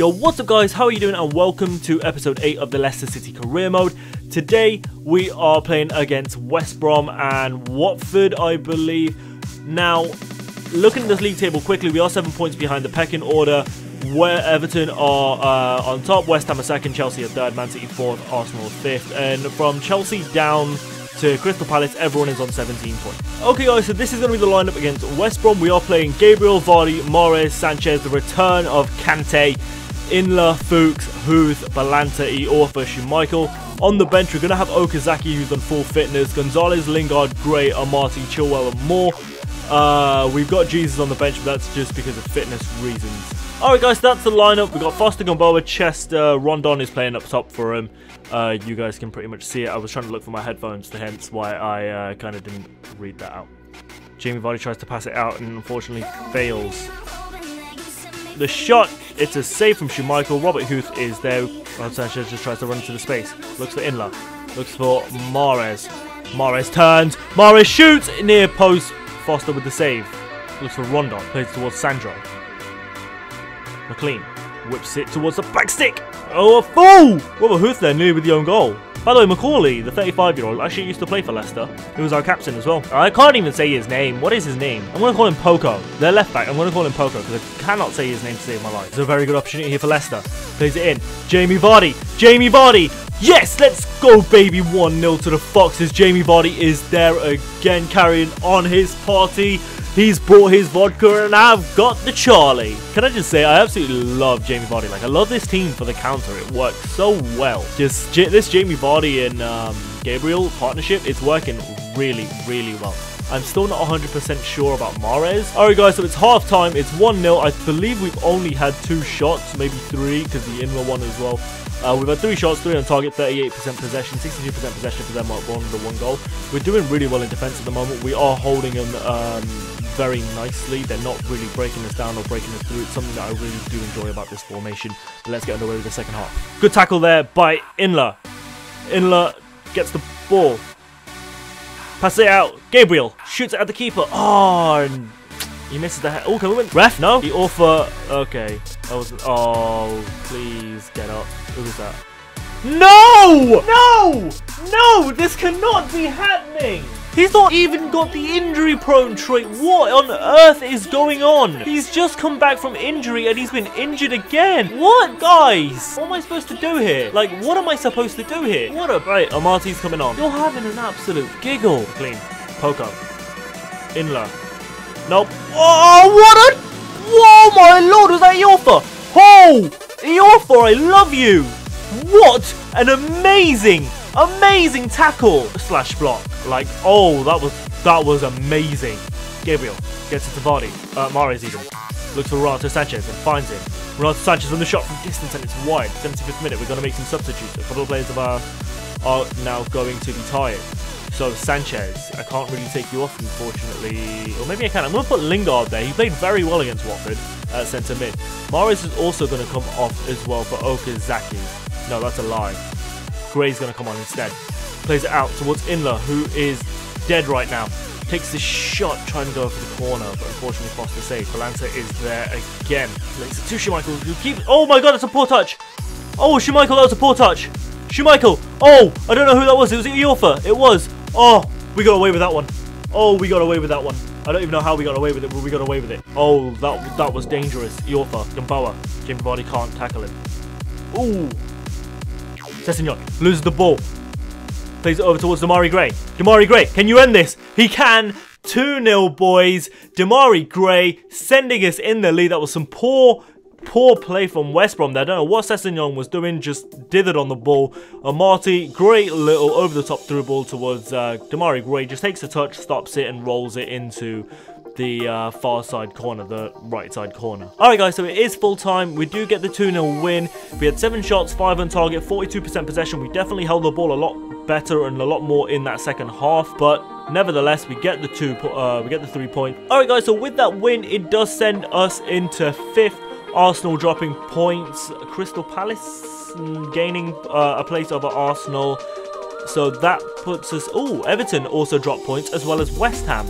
Yo, what's up guys, how are you doing and welcome to episode 8 of the Leicester City career mode. Today we are playing against West Brom and Watford I believe. Now, looking at this league table quickly, we are 7 points behind the pecking order where Everton are uh, on top, West Ham are second, Chelsea are third, Man City fourth, Arsenal fifth, and from Chelsea down to Crystal Palace, everyone is on 17 points. Okay guys, so this is going to be the lineup against West Brom. We are playing Gabriel, Vardy, Mahrez, Sanchez, the return of Kante, Inler, Fuchs, Huth, Balanta, Iorfa, Schmeichel. On the bench, we're going to have Okazaki, who's on full fitness, Gonzalez, Lingard, Gray, Amartey, Chilwell, and more. Uh, we've got Jesus on the bench, but that's just because of fitness reasons. Alright guys, that's the lineup. We've got Foster, Gamboa, Chester, Rondon is playing up top for him. Uh, you guys can pretty much see it. I was trying to look for my headphones, hence why I uh, kind of didn't read that out. Jamie Vardy tries to pass it out and unfortunately fails. The shot, it's a save from Schmeichel. Robert Huth is there. Ron Sanchez just tries to run into the space. Looks for Inler. Looks for Mahrez. Mahrez turns. Mahrez shoots near post. Foster with the save. Looks for Rondon. Plays towards Sandro. McClean whips it towards the back stick. Oh, a fool! Robert Huth there, nearly with the own goal. By the way, McAuley, the 35-year-old, actually used to play for Leicester. He was our captain as well. I can't even say his name. What is his name? I'm going to call him Poco. Their left back, I'm going to call him Poco because I cannot say his name to save my life. It's a very good opportunity here for Leicester. Plays it in. Jamie Vardy. Jamie Vardy. Yes, let's go, baby. 1-0 to the Foxes. Jamie Vardy is there again, carrying on his party. He's brought his vodka and I've got the Charlie. Can I just say, I absolutely love Jamie Vardy. Like, I love this team for the counter. It works so well. Just this Jamie Vardy and um, Gabriel partnership, it's working really, really well. I'm still not 100% sure about Mahrez. Alright guys, so it's half time. It's 1-0. I believe we've only had two shots, maybe three, because the Inler one as well. Uh, we've had three shots, three on target, 38% possession, 62% possession for them, one the one goal. We're doing really well in defence at the moment. We are holding them um, very nicely. They're not really breaking us down or breaking us through. It's something that I really do enjoy about this formation. But let's get underway with the second half. Good tackle there by Inler. Inler gets the ball. Pass it out. Gabriel shoots it at the keeper. Oh, he misses the head. Oh, can we win? Ref, no? The offer. Okay. That was. Oh, please get up. Who was that? No! No! No! This cannot be happening! He's not even got the injury prone trait. What on earth is going on? He's just come back from injury and he's been injured again. What, guys? What am I supposed to do here? Like, what am I supposed to do here? What a... Right, Amartey's coming on. You're having an absolute giggle. Clean. Poco. Inler. Nope. Oh, what a... Whoa, my lord, was that Iorfa? Oh, Iorfa, I love you. What an amazing, amazing tackle slash block. Like, oh, that was that was amazing. Gabriel gets it to Vardy. Uh, Mahrez even. Looks for Renato Sanchez and finds him. Renato Sanchez on the shot from distance and it's wide. 75th minute, we're going to make some substitutes. A couple of players of our are now going to be tired. So Sanchez, I can't really take you off, unfortunately. Or maybe I can. I'm going to put Lingard there. He played very well against Watford at centre mid. Mahrez is also going to come off as well for Okazaki. No, that's a lie. Gray's going to come on instead. Plays it out towards Inler, who is dead right now. Takes the shot, trying to go for the corner, but unfortunately Foster safe. Balanta is there again. Plays it to Schmeichel, who keeps... Oh my god, that's a poor touch! Oh, Schmeichel, that was a poor touch! Schmeichel! Oh, I don't know who that was. It was Iorfa. It was. Oh, we got away with that one. Oh, we got away with that one. I don't even know how we got away with it, but we got away with it. Oh, that that was dangerous. Iorfa, Gamboa. Jimmy Vardy can't tackle him. Ooh. Sessegnon loses the ball. Plays it over towards Demarai Gray. Demarai Gray, can you end this? He can. 2-0, boys. Demarai Gray sending us in the lead. That was some poor poor play from West Brom there. I don't know what Sessegnon was doing, just dithered on the ball. Amartey, great little over-the-top through ball towards uh, Demarai Gray. Just takes a touch, stops it, and rolls it into the uh, far side corner, the right side corner. Alright guys, so it is full time. We do get the 2-0 win. We had 7 shots, 5 on target, 42% possession. We definitely held the ball a lot better and a lot more in that second half, but nevertheless, we get the two, uh, we get the three point. Alright guys, so with that win, it does send us into 5th Arsenal dropping points. Crystal Palace gaining uh, a place over Arsenal. So that puts us... Oh, Everton also dropped points as well as West Ham.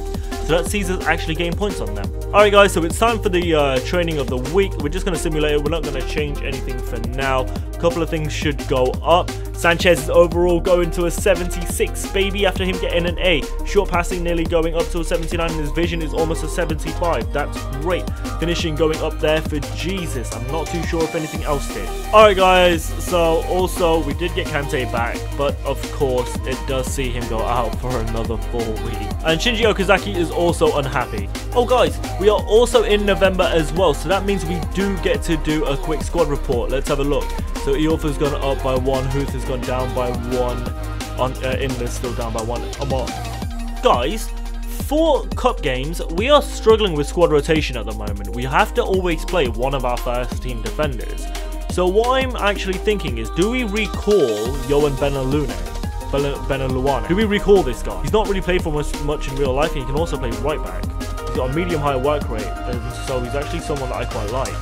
So that us actually gain points on them. Alright guys, so it's time for the uh, training of the week. We're just going to simulate it. We're not going to change anything for now. A couple of things should go up. Sanchez is overall going to a 76, baby, after him getting an A. Short passing nearly going up to a 79, and his vision is almost a 75. That's great. Finishing going up there for Jesus. I'm not too sure if anything else did. Alright guys, so also we did get Kante back, but of course it does see him go out for another four weeks. And Shinji Okazaki is also unhappy. Oh guys, we are also in November as well, so that means we do get to do a quick squad report. Let's have a look. So Iorfa's gone up by one, Huth has gone down by one, on uh, still down by one. on. Guys, for cup games, we are struggling with squad rotation at the moment. We have to always play one of our first team defenders. So what I'm actually thinking is, do we recall Yohan Benalouane? Benalouane. Do we recall this guy? He's not really played for much, much in real life and he can also play right back. He's got a medium high work rate and so he's actually someone that I quite like.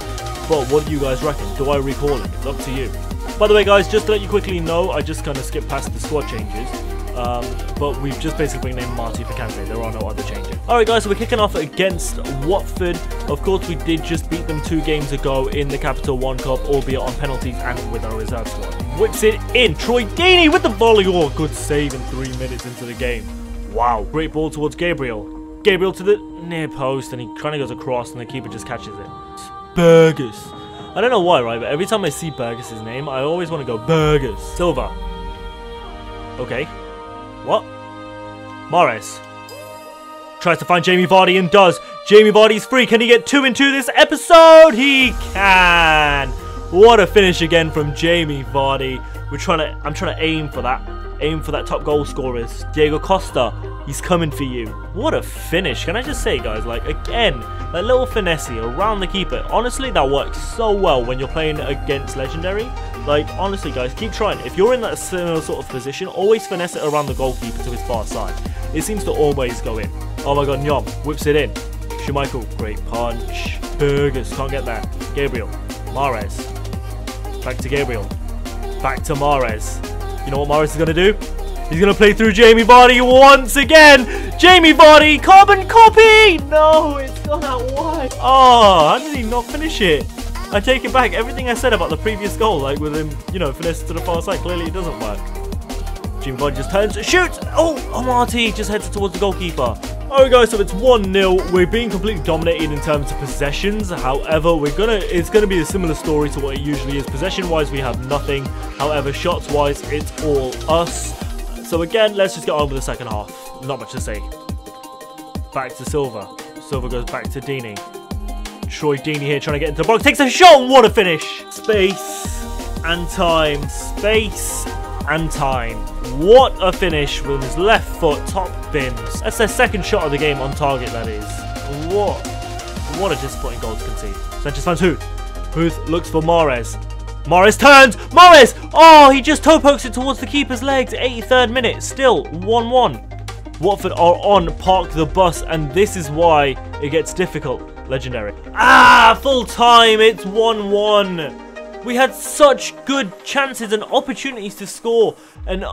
But what do you guys reckon? Do I recall him? It's up to you. By the way guys, just to let you quickly know, I just kind of skipped past the squad changes. Um, but we've just basically named Marty for Kante. There are no other changes. Alright guys, so we're kicking off against Watford. Of course, we did just beat them two games ago in the Capital One Cup, albeit on penalties and with our reserve squad. Whips it in. Troy Deeney with the volley. Oh, good save in three minutes into the game. Wow. Great ball towards Gabriel. Gabriel to the near post, and he kind of goes across, and the keeper just catches it. Burgess. I don't know why, right? But every time I see Burgess' name, I always want to go Burgess. Silva. Okay. What? Morris. Tries to find Jamie Vardy and does. Jamie Vardy's free. Can he get two into this episode? He can. What a finish again from Jamie Vardy. We're trying to. I'm trying to aim for that. Aim for that top goal scorers. Diego Costa. He's coming for you. What a finish. Can I just say, guys, like, again, that little finesse around the keeper. Honestly, that works so well when you're playing against Legendary. Like, honestly, guys, keep trying. If you're in that similar sort of position, always finesse it around the goalkeeper to his far side. It seems to always go in. Oh my god, Nyom whips it in. Schmeichel, great punch. Burgess, can't get there. Gabriel, Mahrez. Back to Gabriel. Back to Mahrez. You know what Mahrez is going to do? He's going to play through Jamie Vardy once again. Jamie Vardy, carbon copy. No, it's gone out wide. Oh, how did he not finish it? I take it back. Everything I said about the previous goal, like with him, you know, finesse to the far side, clearly it doesn't work. Jim Bond just turns, shoots! Oh, Amartey just heads towards the goalkeeper. Alright guys, so it's 1-0. We're being completely dominated in terms of possessions. However, we're gonna it's gonna be a similar story to what it usually is. Possession-wise, we have nothing. However, shots-wise, it's all us. So again, let's just get on with the second half. Not much to say. Back to Silva. Silva goes back to Deeney. Troy Deeney here trying to get into the box. Takes a shot. What a finish. Space and time. Space and time. What a finish with his left foot top bins. That's their second shot of the game on target, that is. What? What a disappointing goal to concede. Sanchez finds Huth. Huth looks for Mahrez. Mahrez turns! Mahrez! Oh, he just toe pokes it towards the keeper's legs. 83rd minute. Still 1-1. Watford are on Park the Bus, and this is why it gets difficult. Legendary. Ah, full time. It's 1-1. We had such good chances and opportunities to score, and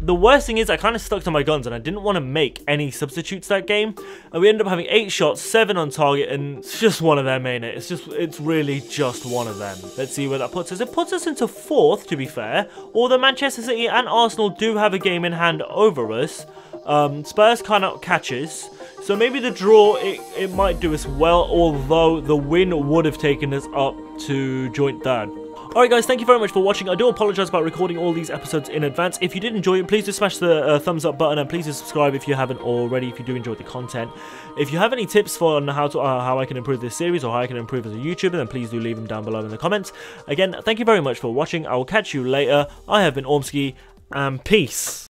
the worst thing is I kind of stuck to my guns and I didn't want to make any substitutes that game. And we ended up having 8 shots, 7 on target, and it's just one of them, ain't it? It's just, it's really just one of them. Let's see where that puts us. It puts us into 4th, to be fair. Although Manchester City and Arsenal do have a game in hand over us. Um, Spurs cannot catch us. So maybe the draw, it, it might do us well, although the win would have taken us up to joint third. Alright guys, thank you very much for watching. I do apologise about recording all these episodes in advance. If you did enjoy it, please do smash the uh, thumbs up button and please do subscribe if you haven't already, if you do enjoy the content. If you have any tips for how to uh, how I can improve this series or how I can improve as a YouTuber, then please do leave them down below in the comments. Again, thank you very much for watching. I will catch you later. I have been Aumski, and peace.